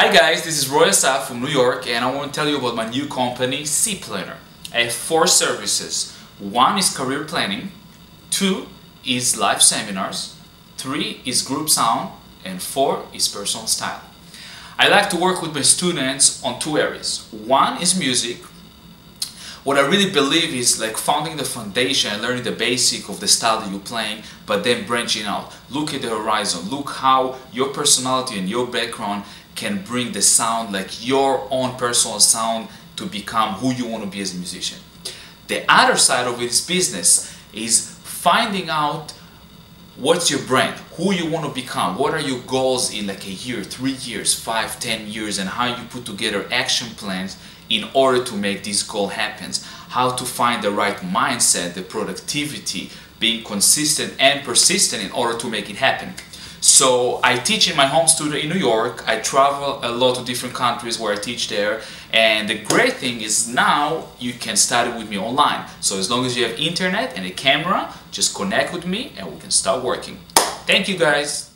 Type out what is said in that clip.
Hi guys, this is Roy Assaf from New York and I want to tell you about my new company, C-PLNR. I have four services. One is career planning, two is live seminars, three is group sound, and four is personal style. I like to work with my students on two areas. One is music. What I really believe is like founding the foundation and learning the basic of the style that you're playing, but then branching out. Look at the horizon. Look how your personality and your background can bring the sound, like your own personal sound, to become who you want to be as a musician. The other side of it is business, is finding out what's your brand who you want to become what are your goals in like a year three years five ten years and how you put together action plans in order to make this goal happen how to find the right mindset the productivity being consistent and persistent in order to make it happen so I teach in my home studio in New York. I travel a lot to different countries where I teach there. And the great thing is now you can study with me online. So as long as you have internet and a camera, just connect with me and we can start working. Thank you guys.